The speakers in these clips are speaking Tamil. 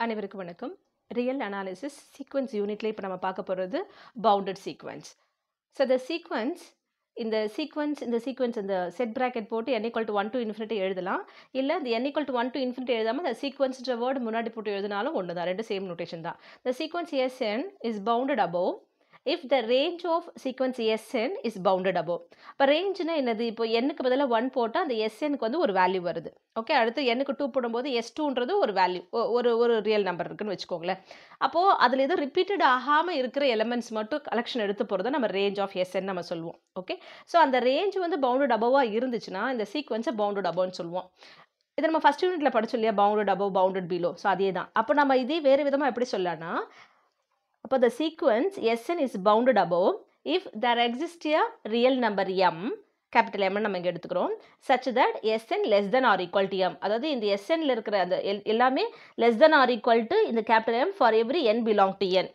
அனைவருக்கும் வணக்கம். ரியல் அனாலிசிஸ் சீக்வன்ஸ் யூனிட்ல இப்போ நம்ம பார்க்க போகிறது bounded sequence so the sequence இந்த சீக்வன்ஸ் இந்த சீக்வன்ஸ் இந்த செட் ப்ராக்கெட் போட்டு n equal one to infinity எழுதலாம். இல்லை இந்த n equal one to infinity எழுதாமல் இந்த சீக்வன்ஸ்ன்ற வேர்டு முன்னாடி போட்டு எழுதினாலும் ஒன்று தான் ரெண்டு சேம் நோட்டேஷன் தான் இந்த sequence S n is bounded above if the range of sequence S n is bounded above இப்போ ரேஞ்சுனா என்னது? இப்போ எண்ணுக்கு பதிலாக ஒன் போட்டால் அந்த எஸ்எனுக்கு வந்து ஒரு வேல்யூ வருது. ஓகே அடுத்து எண்ணுக்கு டூ போடும்போது எஸ் டூன்றது ஒரு வேல்யூ ஒரு ஒரு ரியல் நம்பர் இருக்குன்னு வச்சுக்கோங்களேன். அப்போது அதில் எதுவும் ரிப்பீட்டட் ஆகாமல் இருக்கிற எலமெண்ட்ஸ் மட்டும் கலெக்ஷன் எடுத்து போகிறத நம்ம ரேஞ்ச் ஆஃப் எஸ்என் நம்ம சொல்லுவோம். ஓகே ஸோ அந்த ரேஞ்ச் வந்து பவுண்டட் அபோவாக இருந்துச்சுன்னா இந்த சீக்வன்ஸை பவுண்டட் அபோன்னு சொல்லுவோம். இதை நம்ம ஃபஸ்ட் யூனிட்டில் படிச்சோம் இல்லையா? Bounded above bounded below so அதே தான் அப்போ நம்ம இதே வேறு விதமாக எப்படி சொல்லலாம்னா அப்போ the sequence S N is bounded above if there exist a real number M capital எம்னு நம்ம இங்கே எடுத்துக்கிறோம் such that S N less than or equal to M அதாவது இந்த எஸ்என்ல இருக்கிற அந்த எல்- எல்லாமே less than or equal to இந்த capital M for every N belong to N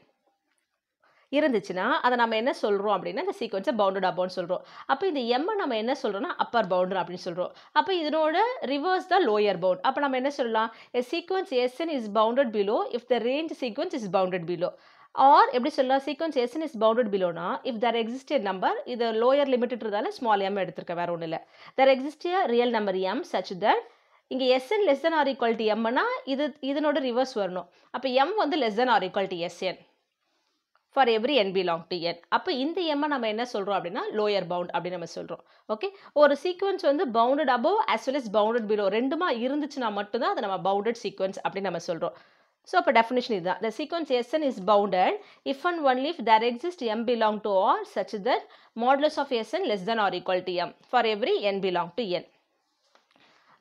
இருந்துச்சுன்னா அதை நம்ம என்ன சொல்கிறோம் அப்படின்னா இந்த சீக்வன்ஸை பவுண்டட் அபவுன்னு சொல்கிறோம் அப்போ இந்த எம்மை நம்ம என்ன சொல்கிறோம்னா அப்பர் பவுண்டர் அப்படின்னு சொல்கிறோம் அப்போ இதனோட ரிவர்ஸ் தான் லோயர் பவுண்ட் அப்போ நம்ம என்ன சொல்லலாம்? A sequence S n is bounded below if the range sequence is bounded below or எப்படி சொல்லலாம் sequence S n is bounded பிலோனா if there exist number இது லோயர் லிமிட்டட்றதால ஸ்மால் எம் எடுத்திருக்க வேற ஒன்றும் இல்லை there exist real number M such that இங்கே S n less than or equal to எம்னா இது இதனோட ரிவர்ஸ் வரணும். அப்போ எம் வந்து less than or equal to S n for every n belong to N அப்போ இந்த எம்மை நம்ம என்ன சொல்கிறோம் அப்படின்னா லோயர் பவுண்ட் அப்படின்னு நம்ம சொல்கிறோம் ஓகே ஒரு சீக்வன்ஸ் வந்து bounded above as well is bounded below ரெண்டுமா இருந்துச்சுன்னா மட்டும்தான் அதை நம்ம பவுண்டட் சீக்வன்ஸ் அப்படின்னு நம்ம சொல்கிறோம் ஸோ அப்போ டெஃபினேஷன் இதுதான் the sequence Sn is bounded if and only if there exists m belong to R such that modulus of Sn less than or equal to m for every n belong to n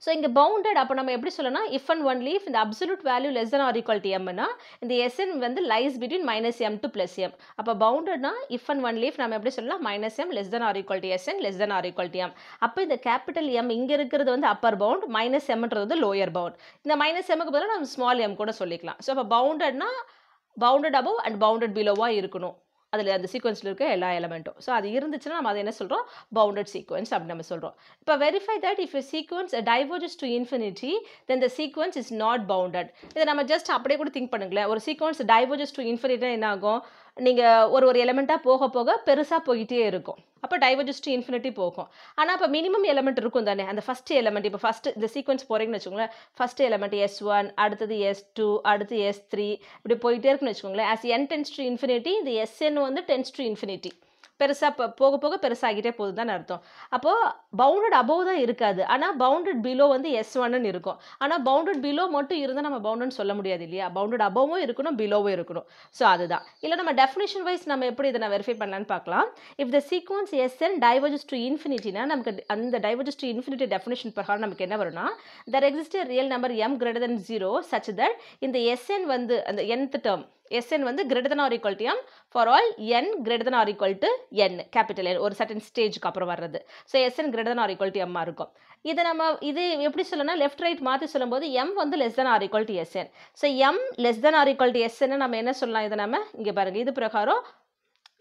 So இங்கே பவுண்டட் அப்போ நம்ம எப்படி சொல்லலாம் இஃப் அண்ட் ஒன்லி இஃப் இந்த absolute value less than or equal to எம்னா இந்த எஸ்என் வந்து lies between minus M to plus M அப்போ பவுண்டட்னா இஃப் அண்ட் ஒன்லி இஃப் நம்ம எப்படி சொல்லலாம் minus M less than or equal to S n less than or equal to M அப்போ இந்த கேபிட்டல் எம் இங்கே இருக்கிறது வந்து அப்பர் பவுண்ட் மைனஸ் எம்ன்றது வந்து லோயர் பவுண்ட் இந்த மைனஸ் எம்முக்கு பதிலாக நம்ம ஸ்மால் எம் கூட சொல்லிக்கலாம். ஸோ அப்போ பவுண்டட்னா பவுண்டட் அபவ் அண்ட் பவுண்டட் பிலோவாக இருக்கணும். அதில் அந்த சீக்வன்ஸில் இருக்க எல்லா எலமெண்ட்டும் ஸோ அது இருந்துச்சுன்னா நம்ம அதை என்ன சொல்கிறோம் பவுண்டட் சீக்வன்ஸ் அப்படின்னு நம்ம சொல்கிறோம் இப்போ verify that if sequence diverges to infinity then the sequence is not bounded இதை நம்ம ஜஸ்ட் அப்படியே கூட திங்க் பண்ணுங்களேன். ஒரு சீக்வன்ஸ் டைவர்ஜஸ் டு infinity என்ன ஆகும்? நீங்கள் ஒரு ஒரு எலமெண்ட்டாக போக போக பெருசாக போயிட்டே இருக்கும். அப்போ diverges to போகும். ஆனால் இப்போ மினிமம் எலமெண்ட் இருக்கும் தானே? அந்த ஃபஸ்ட் எலமெண்ட் இப்போ ஃபஸ்ட்டு இந்த சீக்வன்ஸ் போகிறீங்கன்னு வச்சுக்கோங்களேன். ஃபஸ்ட் எலமெண்ட் எஸ் ஒன் அடுத்தது எஸ் டூ அடுத்து எஸ் த்ரீ இப்படி போயிட்டே இருக்குன்னு வச்சுக்கோங்களேன். As n tends to infinity இந்த எஸ்என் வந்து டென்ஸ் டு இன்ஃபினிட்டி பெருசாக போக போக பெருசாகிட்டே போகுது தான் அர்த்தம். அப்போது பவுண்டட் அபோவ் தான் இருக்காது. ஆனால் பவுண்டட் பிலோ வந்து எஸ் ஒன்னு இருக்கும். ஆனால் பவுண்டட் பிலோ மட்டும் இருந்தால் நம்ம பவுண்டட்னு சொல்ல முடியாது இல்லையா? பவுண்டட் அபவும் இருக்கணும் பிலோவும் இருக்கணும். ஸோ அதுதான். இல்லை நம்ம டெஃபினேஷன் வைஸ் நம்ம எப்படி இதை நான் வெரிஃபை பண்ணலான்னு பார்க்கலாம். If the sequence S n diverges to இன்ஃபினிட்டினா நமக்கு அந்த டைவர்ஜஸ் டு இன்ஃபினிட்டி டெஃபினேஷன் பிரகாரம் நமக்கு என்ன வரும்னா there exist real number M greater than zero such that இந்த எஸ்என் வந்து அந்த என்த் டேர்ம் எஸ்என் வந்து greater than or equal to M for all n greater than or equal to N capital N ஒரு சர்டன் ஸ்டேஜுக்கு அப்புறம் வர்றது. So S n greater than or equal to எம்மாக இருக்கும். இதை நம்ம இது எப்படி சொல்லணும்னா லெஃப்ட் ரைட் மாற்றி சொல்லும்போது எம் வந்து less than or equal to S n so M less than or equal to எஸ்என்னு நம்ம என்ன சொல்லலாம் இதை நம்ம? இங்கே பாருங்கள் இது பிரகாரம்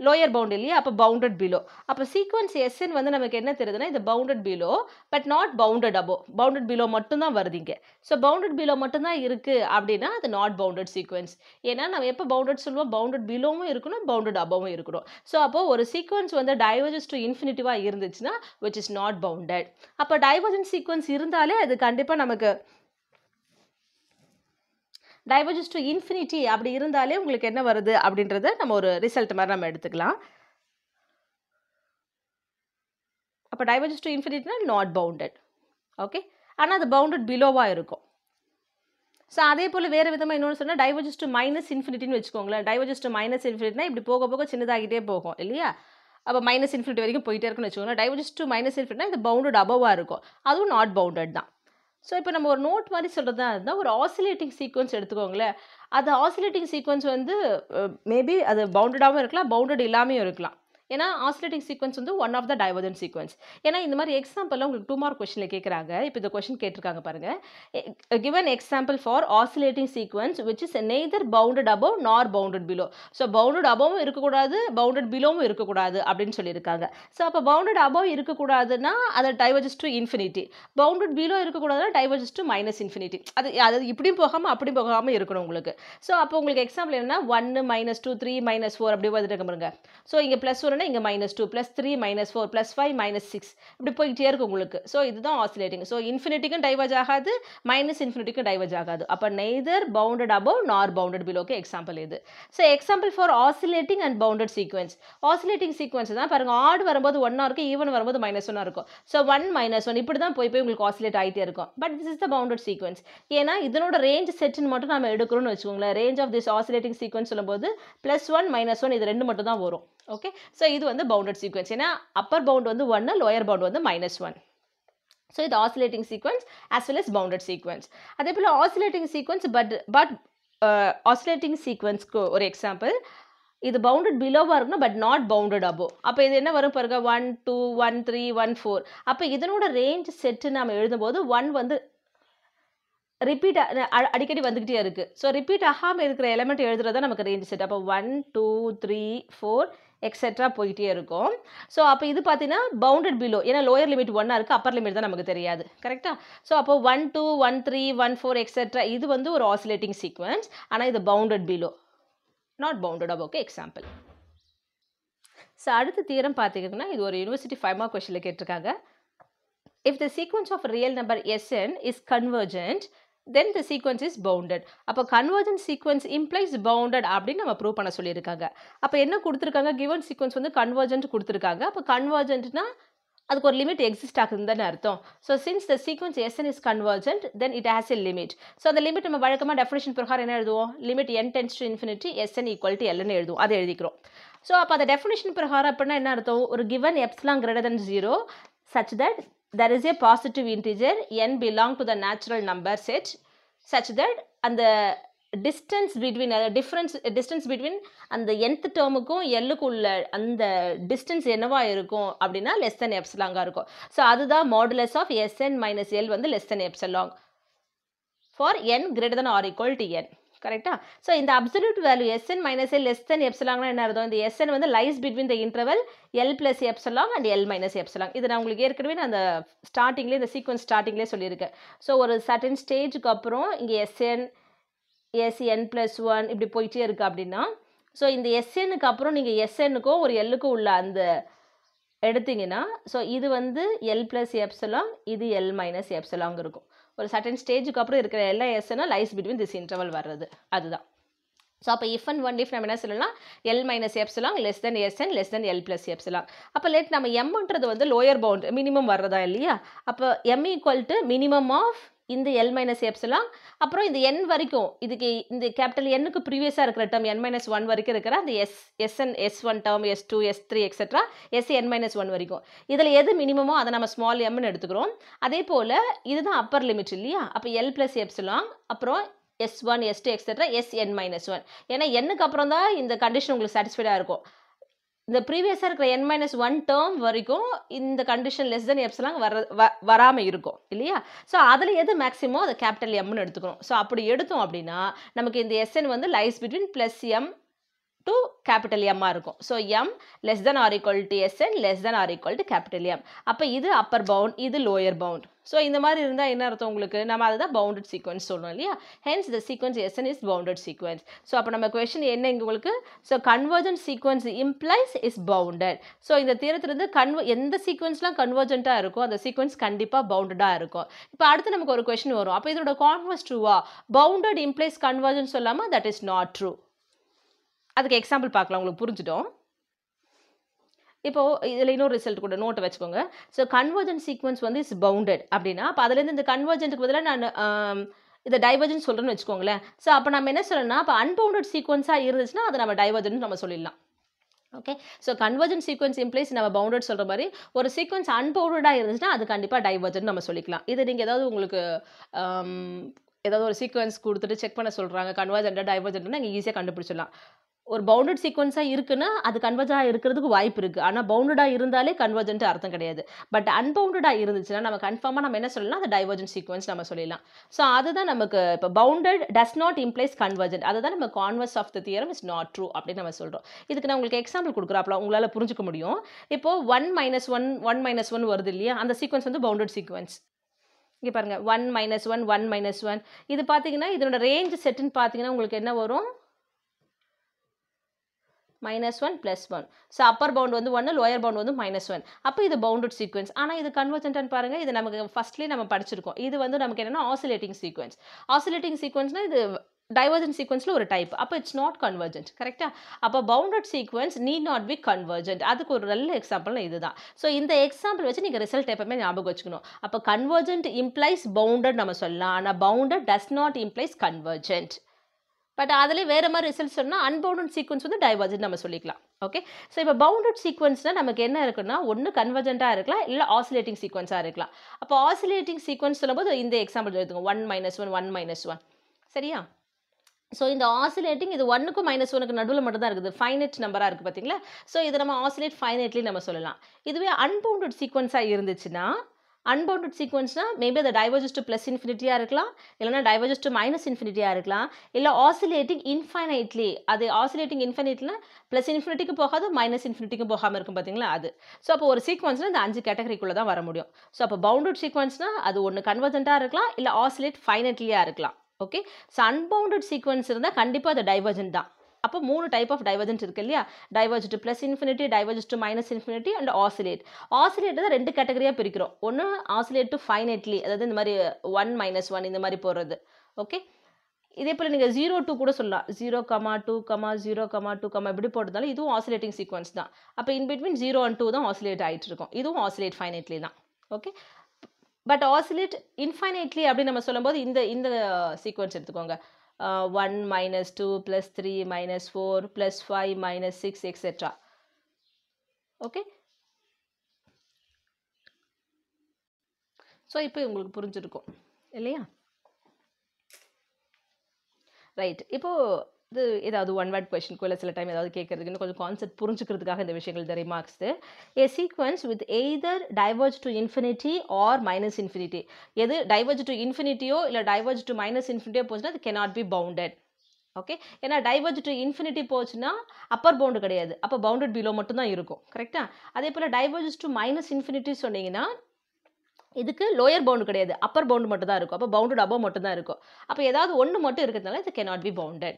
லோயர் பவுண்ட் இல்லையா? அப்போ பவுண்டட் பிலோ அப்போ சீக்வன்ஸ் எஸ்என் வந்து நமக்கு என்ன தெரியுதுன்னா இது bounded below but not bounded above bounded below மட்டும்தான் வருது இங்கே. ஸோ பவுண்டட் பிலோ மட்டும்தான் இருக்குது அப்படின்னா அது நாட் பவுண்டட் சீக்வன்ஸ் ஏன்னா நம்ம எப்போ பவுண்டட் சொல்லுவோம்? பவுண்டட் பிலோவும் இருக்கணும் பவுண்டட் அபோவும் இருக்கணும். ஸோ அப்போது ஒரு சீக்வன்ஸ் வந்து டைவர்ஜன்ஸ் டு இன்ஃபினிட்டிவாக இருந்துச்சுன்னா விச் இஸ் நாட் பவுண்டட் அப்போ டைவர்ஜன் சீக்வன்ஸ் இருந்தாலே அது கண்டிப்பாக நமக்கு டைவர்ஜஸ் டு இன்ஃபினிட்டி அப்படி இருந்தாலே உங்களுக்கு என்ன வருது அப்படின்றத நம்ம ஒரு ரிசல்ட் மாதிரி நம்ம எடுத்துக்கலாம். அப்போ டைவர்ஜஸ் டு இன்ஃபினிட்டினா நாட் பவுண்டட் ஓகே ஆனால் அது பவுண்டட் பிலோவாக இருக்கும். ஸோ அதே போல் வேறு விதமாக இன்னொன்று சொன்னால் டைவர்ஜஸ் டு மைனஸ் இன்ஃபினிட்டின்னு வச்சுக்கோங்களேன். டைவர்ஜஸ் டு மைனஸ் இன்ஃபினிட்னா இப்படி போக போக சின்னதாகிட்டே போகும் இல்லையா? அப்போ மைனஸ் இன்ஃபினிட்டி வரைக்கும் போயிட்டே இருக்குன்னு வச்சுக்கோங்களேன் டைவர்ஜஸ் டு மைனஸ் இன்ஃபினிட்னா இது பவுண்டட் அபவாக இருக்கும். அதுவும் நாட் பவுண்டட் தான். ஸோ இப்போ நம்ம ஒரு நோட் மாதிரி சொல்கிறதா இருந்தால் ஒரு ஆசிலேட்டிங் சீக்வன்ஸ் எடுத்துக்கோங்களேன். அது ஆசிலேட்டிங் சீக்வன்ஸ் வந்து மேபி அது பவுண்டடாகவும் இருக்கலாம் பவுண்டட் இல்லாமையும் இருக்கலாம். ஏன்னா ஆசிலேட்டிங் சீக்வன்ஸ் வந்து one of the divergent sequence ஏன்னா இந்த மாதிரி எக்ஸாம்பிள்லாம் உங்களுக்கு டூ மார்க் கொஸ்டினில் கேட்குறாங்க இப்போ இந்த கொஸ்டின் கேட்டிருக்காங்க பாருங்கள் given example for oscillating sequence which is neither bounded above nor bounded below so bounded அபவும் இருக்கக்கூடாது பவுண்டட் பிலோவும் இருக்கக்கூடாது அப்படின்னு சொல்லியிருக்காங்க. ஸோ அப்போ பவுண்டட் அபவ் இருக்கக்கூடாதுன்னா அது diverges to infinity bounded below இருக்கக்கூடாதுன்னா diverges to minus infinity அது அது இப்படியும் போகாமல் அப்படியும் போகாமல் இருக்கணும் உங்களுக்கு. ஸோ அப்போ உங்களுக்கு எக்ஸாம்பிள் என்னன்னா ஒன்று minus two three minus four அப்படி வந்துட்டு பாருங்க. ஸோ இங்கே ப்ளஸ் ஒன்னா இங்கே minus two plus three minus four plus five minus six இப்படி போயிட்டே இருக்கும் உங்களுக்கு. ஸோ இதுதான் ஆசிலேட்டிங் ஸோ இன்ஃபினிட்டிக்கும் டைவர்ஜ் ஆகாது மைனஸ் இன்ஃபினிட்டிக்கும் டைவர்ஜ் ஆகாது. அப்போ neither bounded above nor bounded பிலோக்கு example இது. So example for oscillating and bounded sequence oscillating sequence தான் பாருங்கள் ஆடு வரும்போது ஒன்னாக இருக்கும் ஈவன் வரும்போது மைனஸ் ஒன்னாக இருக்கும். ஸோ ஒன் மைனஸ் ஒன் இப்படி தான் போய் போய் உங்களுக்கு ஆசிலேட் ஆகிட்டே இருக்கும். But this is the bounded sequence ஏன்னா இதனோட ரேஞ்ச் செட்டுன்னு மட்டும் நம்ம எடுக்கிறோம்னு வச்சுக்கோங்களேன். Range of this oscillating sequence சொல்லும்போது ப்ளஸ் ஒன் மைனஸ் ஒன் இது ரெண்டு மட்டும் தான் வரும். ஓகே ஸோ இது வந்து பவுண்டட் சீக்வன்ஸ் ஏன்னா அப்பர் பவுண்ட் வந்து ஒன்று லோயர் பவுண்ட் வந்து மைனஸ் ஒன் ஸோ இது oscillating sequence as well as bounded sequence அதே போல் oscillating sequence but but oscillating சீக்வன்ஸ்க்கு ஒரு எக்ஸாம்பிள் இது பவுண்டட் பிலோவாக இருக்கணும் பட் நாட் பவுண்டட் அபோ அப்போ இது என்ன வரும் பாருங்க? One two one three one four அப்போ இதனோட ரேஞ்ச் செட்டு நம்ம எழுதும்போது ஒன் வந்து ரிப்பீட் அடிக்கடி வந்துக்கிட்டே இருக்குது ஸோ ரிப்பீட் ஆகாமல் இருக்கிற எலமெண்ட் எழுதுறது தான் நமக்கு ரேஞ்ச் செட் அப்போ one two three four etcetera போயிட்டே இருக்கும். ஸோ அப்போ இது பார்த்தீங்கன்னா பவுண்டட் பிலோ ஏன்னா லோயர் லிமிட் ஒன்னாக இருக்குது அப்பர் லிமிட் தான் நமக்கு தெரியாது. கரெக்டாக ஸோ அப்போ one two one three one four etcetera இது வந்து ஒரு ஆசிலேட்டிங் சீக்வன்ஸ் ஆனால் இது பவுண்டட் பிலோ நாட் பவுண்டட் அபோக்கு எக்ஸாம்பிள் ஸோ அடுத்த தீரம் பார்த்தீங்கன்னா இது ஒரு யூனிவர்சிட்டி ஃபைவ் மார்க் கொஸ்டினில் கேட்டிருக்காங்க. If the sequence of real number S N is convergent then the sequence is bounded அப்போ கன்வர்ஜன் சீக்வன்ஸ் இம்ப்ளைஸ் பவுண்டட் அப்படின்னு நம்ம ப்ரூவ் பண்ண சொல்லியிருக்காங்க. அப்போ என்ன கொடுத்துருக்காங்க? கிவன் சீக்வன்ஸ் வந்து கன்வர்ஜென்ட் கொடுத்துருக்காங்க. அப்போ கன்வர்ஜென்ட்னா அதுக்கு ஒரு லிமிட் எக்ஸிஸ்ட் ஆகுதுன்னு தானே அர்த்தம். So since the sequence s n is convergent then it has a limit so அந்த லிமிட் நம்ம வழக்கமாக டெஃபினேஷன் பிரகாரம் என்ன எழுதுவோம்? Limit n tends to infinity s n equal to எல்னு எழுதுவோம். அதை எழுதிக்கிறோம். ஸோ அப்போ அந்த டெஃபினேஷன் பிரகாரம் அப்படின்னா என்ன அர்த்தம்? ஒரு given epsilon greater than zero such that there is a positive integer N belong to the natural number set such that அந்த டிஸ்டன்ஸ் பிட்வீன் அதாவது டிஃப்ரென்ஸ் டிஸ்டன்ஸ் பிட்வீன் அந்த என்த் டேர்முக்கும் எல்லுக்கும் உள்ள அந்த டிஸ்டன்ஸ் என்னவாக இருக்கும் அப்படின்னா லெஸ் தென் எப்சலாங்காக இருக்கும் ஸோ அதுதான் modulus of s n minus l வந்து less than epsilon for n greater than or equal to n கரெக்டா ஸோ இந்த absolute value s n minus l less than எப்சலாங்னா என்ன அர்த்தம்? இந்த எஸ்என் வந்து lies between the interval l plus epsilon and l minus epsilon இது நான் உங்களுக்கு ஏற்கனவே நான் அந்த ஸ்டார்டிங்லேயே இந்த சீக்வன்ஸ் ஸ்டார்டிங்லேயே சொல்லியிருக்கேன். ஸோ ஒரு சர்டன் ஸ்டேஜுக்கு அப்புறம் இங்கே s n s n plus one இப்படி போயிட்டே இருக்குது அப்படின்னா ஸோ இந்த எஸ்என்னுக்கு அப்புறம் நீங்கள் எஸ்என்னுக்கும் ஒரு எல்லுக்கும் உள்ள அந்த எடுத்தீங்கன்னா ஸோ இது வந்து எல் ப்ளஸ் எப்சலாங் இது எல் மைனஸ் எப்சலாங் இருக்கும். ஒரு சர்டன் ஸ்டேஜுக்கு அப்புறம் இருக்கிற எல்லா எஸ்என்னா லைஸ் பிட்வீன் திஸ் இன்டர்வல் வர்றது. அதுதான். ஸோ அப்போ இஃப் அண்ட் ஒன் இஃப் நம்ம என்ன சொல்லலாம் L minus epsilon less than S N less than L plus epsilon அப்போ லெட் நம்ம எம்ன்றது வந்து லோயர் பவுண்ட் மினிமம் வர்றதா இல்லையா? அப்போ m equal to minimum of இந்த எல் மைனஸ் எப்சிலான் அப்புறம் இந்த என் வரைக்கும் இதுக்கு இந்த கேபிட்டல் எண்ணுக்கு ப்ரீவியஸாக இருக்கிற டேர்ம் என் மைனஸ் ஒன் வரைக்கும் இருக்கிற அந்த s s n s one term s two s three etcetera s n minus one வரைக்கும். இதில் எது மினிமமோ அதை நம்ம ஸ்மால் எம்னு எடுத்துக்கிறோம். அதே போல் இதுதான் அப்பர் லிமிட் இல்லையா? அப்போ எல் ப்ளஸ் எப்சிலான் அப்புறம் s one s two etcetera s n minus one ஏன்னா என்னுக்கு அப்புறம் தான் இந்த கண்டிஷன் உங்களுக்கு சாட்டிஸ்ஃபைடாக இருக்கும். இந்த ப்ரீவியஸாக இருக்கிற என் மைனஸ் ஒன் டேர்ம் வரைக்கும் இந்த கண்டிஷன் லெஸ் தென் எப்ஸ்லாம் வர வ வராமல் இருக்கும் இல்லையா? ஸோ அதில் எது மேக்ஸிமம் அதை கேபிட்டல் எம்னு எடுத்துக்கணும். ஸோ அப்படி எடுத்தோம் அப்படின்னா நமக்கு இந்த எஸ்என் வந்து lies between plus m to capital எம்மாக இருக்கும். So m less than or equal to s n less than or equal to capital m அப்போ இது அப்பர் பவுண்ட் இது லோயர் பவுண்ட் ஸோ இந்த மாதிரி இருந்தால் என்ன அர்த்தம் உங்களுக்கு? நம்ம அதுதான் பவுண்டட் சீக்வன்ஸ் சொல்லணும் இல்லையா? Hence the sequence s n is bounded sequence so அப்போ நம்ம கொஷின் என்ன இங்கே உங்களுக்கு? So convergent sequence implies is bounded so இந்த தீரத்துலேருந்து கன்வ எந்த சீக்வன்ஸ்லாம் கன்வர்ஜென்ட்டாக இருக்கோ அந்த சீக்வன்ஸ் கண்டிப்பாக பவுண்டடாக இருக்கும். இப்போ அடுத்து நமக்கு ஒரு கொஷின் வரும். அப்போ இதோட கான்வர்ஸ் ட்ரூவா பவுண்டட் இம்ப்ளைஸ் கன்வர்ஜன் சொல்லாமல் தட் இஸ் நாட் ட்ரூ அதுக்கு எக்ஸாம்பிள் பார்க்கலாம் உங்களுக்கு புரிஞ்சிட்டோம் இப்போது இதில் இன்னொரு ரிசல்ட் கூட நோட்டை வச்சுக்கோங்க. ஸோ கன்வர்ஜன் சீக்வன்ஸ் வந்து இஸ் பவுண்டட் அப்படின்னா அப்போ அதுலேருந்து இந்த கன்வர்ஜென்ட்டுக்கு பதிலாக நான் இதை டைவர்ஜன் சொல்கிறேன்னு வச்சுக்கோங்களேன். ஸோ அப்போ நம்ம என்ன சொல்லணும்னா அப்போ அன்பவுண்டட் சீக்வன்ஸாக இருந்துச்சுன்னா அதை நம்ம டைவர்ஜன் நம்ம சொல்லிடலாம். Okay so convergent sequence implies நம்ம பவுண்டட் சொல்கிற மாதிரி ஒரு சீக்வன்ஸ் அன்பவுண்டடாக இருந்துச்சுன்னா அது கண்டிப்பாக டைவர்ஜன் நம்ம சொல்லிக்கலாம். இது நீங்கள் ஏதாவது உங்களுக்கு ஏதாவது ஒரு சீக்வன்ஸ் கொடுத்துட்டு செக் பண்ண சொல்கிறாங்க கன்வர்ஜென்ட்டாக டைவர்ஜென்ட்னா நீங்கள் ஈஸியாக கண்டுபிடிச்சிடலாம். ஒரு பவுண்டட் சீக்வன்ஸாக இருக்குன்னா அது கன்வர்ஜாக இருக்கிறதுக்கு வாய்ப்பு இருக்குது ஆனால் பவுண்டடாக இருந்தாலே கன்வர்ஜென்ட் அர்த்தம் கிடையாது. பட் அன்பவுண்டடாக இருந்துச்சுன்னா நம்ம கன்ஃபார்மாக நம்ம என்ன சொல்லலாம்? அது டைவர்ஜென்ட் சீக்வன்ஸ் நம்ம சொல்லலாம் ஸோ அதுதான் நமக்கு இப்போ bounded does not implies convergent அதுதான் நம்ம converse of the theorem is not true அப்படின்னு நம்ம சொல்கிறோம் இதுக்கு நான் உங்களுக்கு எக்ஸாம்பிள் கொடுக்குறாப்ல உங்களால் புரிஞ்சுக்க முடியும். இப்போ one minus one one minus one வருது இல்லையா? அந்த சீக்வன்ஸ் வந்து பவுண்டட் சீக்வன்ஸ் இங்கே பாருங்கள் one minus one one minus one இது பார்த்தீங்கன்னா இதனோட ரேஞ்ச் செட்டுன்னு பார்த்தீங்கன்னா உங்களுக்கு என்ன வரும்? Minus one plus one so upper bound வந்து ஒன்று லோயர் பவுண்ட் வந்து மைனஸ் ஒன் அப்போ இது பவுண்டட் சீக்வன்ஸ் ஆனால் இது கன்வர்ஜென்ட்னு பாருங்கள் இது நமக்கு ஃபஸ்ட்லேயே நம்ம படிச்சிருக்கோம். இது வந்து நமக்கு என்னென்னா ஆசிலேட்டிங் சீக்வன்ஸ் ஆசிலேட்டிங் சீக்வன்ஸ்னால் இது டைவர்ஜென்ட் சீக்வன்ஸில் ஒரு டைப் அப்போ இட்ஸ் நாட் கன்வர்ஜென்ட் கரெக்டாக அப்போ bounded sequence need not be convergent அதுக்கு ஒரு நல்ல எக்ஸாம்பிள் இதுதான். ஸோ இந்த எக்ஸாம்பிள் வச்சு நீங்கள் ரிசல்ட் எப்பவுமே ஞாபகம் வச்சுக்கணும். அப்போ கன்வர்ஜென்ட் இம்ப்ளைஸ் பவுண்டட் நம்ம சொல்லலாம். ஆனால் bounded does not implies convergent but அதில் வேறு மாதிரி ரிசல்ட் சொன்னால் அன்பவுண்டட் சீக்வன்ஸ் வந்து டைவர்ஜன் நம்ம சொல்லிக்கலாம். ஓகே ஸோ இப்போ பவுண்டட் சீக்வன்ஸ்னால் நமக்கு என்ன இருக்குன்னா ஒன்று கன்வர்ஜென்ட்டாக இருக்கலாம் இல்லை ஆசிலேட்டிங் சீக்வன்ஸாக இருக்கலாம். அப்போ ஆசிலேட்டிங் சீக்வன்ஸ் சொல்லும்போது இந்த எக்ஸாம்பிள் எடுத்துக்கோங்க one minus one one minus one சரியா? ஸோ இந்த ஆசிலேட்டிங் இது ஒன்னுக்கும் மைனஸ் ஒனுக்கு நடுவில் மட்டும் தான் இருக்குது ஃபைனட் நம்பராக இருக்குது பார்த்தீங்களா ஸோ இதை நம்ம ஆசிலேட் ஃபைனட்லி நம்ம சொல்லலாம். இதுவே அன்பவுண்டட் சீக்வன்ஸாக இருந்துச்சுன்னா அன்பவுண்டட் சீக்வன்ஸ்னால் மேபி அது டைவர்ஜஸ் டு ப்ளஸ் இன்ஃபினிட்டியாக இருக்கலாம் இல்லைனா டைவர்ஜஸ் டு மைனஸ் இன்ஃபினிட்டியாக இருக்கலாம். இல்லை ஆசிலேட்டிங் இன்ஃபைனைட்லி அது ஆசிலேட்டிங் இன்ஃபைனைட்ல ப்ளஸ் இன்ஃபினிட்டிக்கு போகாது மைனஸ் இன்ஃபினிட்டிக்கும் போகாமல் இருக்கும் பார்த்தீங்களா அது. ஸோ அப்போ ஒரு சீக்வன்ஸில் இந்த அஞ்சு கேட்டகரிக்குள்ளே தான் வர முடியும். ஸோ அப்போ பவுண்டட் சீக்வன்ஸ்னால் அது ஒன்று கன்வர்ஜென்ட்டாக இருக்கலாம் இல்லை ஆசிலேட் ஃபைனட்லியாக இருக்கலாம். ஓகே ஸோ அன்பவுண்டட் சீக்வன்ஸ் இருந்தால் கண்டிப்பாக அது டைவர்ஜென்ட் தான். அப்போ மூணு டைப் ஆஃப் டைவர்ஜென்ட் இருக்கு இல்லையா? Diverge to plus infinity diverge to minus infinity and oscillate oscillate தான் ரெண்டு கேட்டகரியாக பிரிக்கிறோம். ஒன்று ஆசிலேட் டு ஃபைனட்லி அதாவது இந்த மாதிரி ஒன் மைனஸ் ஒன் இந்த மாதிரி போடுறது. ஓகே இதே போல் நீங்கள் ஜீரோ டூ கூட சொல்லலாம். Zero comma two comma zero comma two comma இப்படி போட்டதால இதுவும் ஆசிலேட்டிங் சீக்வன்ஸ் தான். அப்போ in between zero and two தான் ஆசிலேட் ஆகிட்டு இருக்கும். இதுவும் ஆசிலேட் ஃபைனட்லி தான். ஓகே பட் ஆசிலேட் இன்ஃபைனைட்லி அப்படின்னு நம்ம சொல்லும்போது இந்த இந்த சீக்வன்ஸ் எடுத்துக்கோங்க. One minus two plus three minus four plus five minus six etcetera okay so இப்போ உங்களுக்கு புரிஞ்சிருக்கும் இல்லையா? ரைட் இப்போது இது ஏதாவது ஒன் வேர்ட் கொஷினுக்கோ இல்லை சில டைம் ஏதாவது கேட்கறதுக்கு இன்னும் கொஞ்சம் கான்செப்ட் புரிஞ்சுக்கிறதுக்காக இந்த விஷயங்கள் இந்த remarks a sequence with either diverge to infinity or minus infinity எது டைவர்ஜ் டு இன்ஃபினிட்டியோ இல்லை டைவர்ஜ் டு மைனஸ் இன்ஃபினிட்டியோ போச்சுன்னா அது கெனாட் பி பவுண்டட் ஓகே ஏன்னா டைவர்ஜ் டு இன்ஃபினிட்டி போச்சுன்னா அப்பர் பவுண்டு கிடையாது. அப்போ பவுண்டட் பிலோ மட்டும்தான் இருக்கும். கரெக்டாக அதே போல் டைவர்ஜ் டு மைனஸ் இன்ஃபினிட்டி சொன்னீங்கன்னா இதுக்கு லோயர் பவுண்டு கிடையாது. அப்பர் பவுண்டு மட்டும் தான் இருக்கும். அப்போ பவுண்டட் அபவ் மட்டும் தான் இருக்கும். அப்போ ஏதாவது ஒன்று மட்டும் இருக்கிறதுனால இது cannot be bounded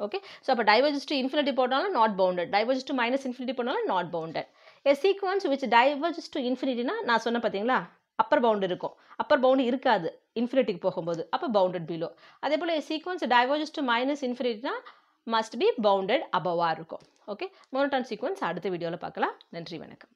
okay so அப்போ டைவர்ஜஸ் டு இன்ஃபினிட்டி போட்டாலும் not bounded diverges to minus infinity போட்டாலும் not bounded a sequence which diverges to இன்ஃபினிட்டினா நான் சொன்னேன் பார்த்தீங்களா அப்பர் பவுண்ட் இருக்கும். அப்பர் பவுண்டு இருக்காது. இன்ஃபினிட்டிக்கு போகும்போது. அப்போ பவுண்டட் பிலோ அதே போல் சீக்வன்ஸ் டைவர்ஜஸ் டு மைனஸ் இன்ஃபினிட்டினா மஸ்ட் பி பவுண்டட் அபவாக இருக்கும். ஓகே மோனோட்டான் சீக்வன்ஸ் அடுத்த வீடியோவில் பார்க்கலாம். நன்றி வணக்கம்.